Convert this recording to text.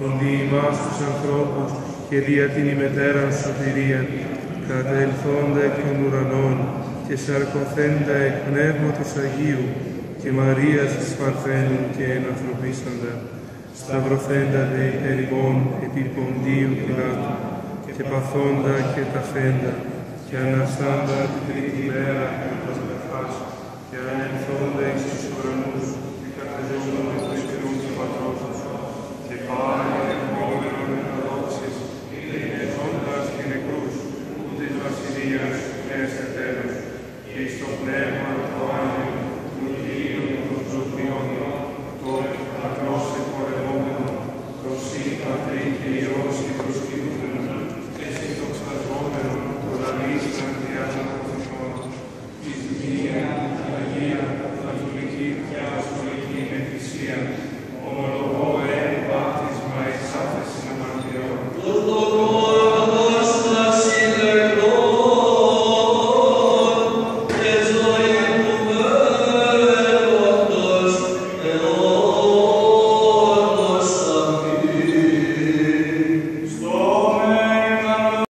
Τον και δια την ημετέραν σωτηρία, κατελθόντα εκ των ουρανών και σαρκωθέντα εκ Πνεύματος Αγίου και Μαρίας της Παρθένου και ενανθρωπίσαντα, σταυρωθέντα δε ημών επί ποντίου Πιλάτου, και παθόντα και ταφέντα και αναστάντα την τρίτη μέρα κατά τα και ανελθόντα εις τους ουρανούς και κατελθόντα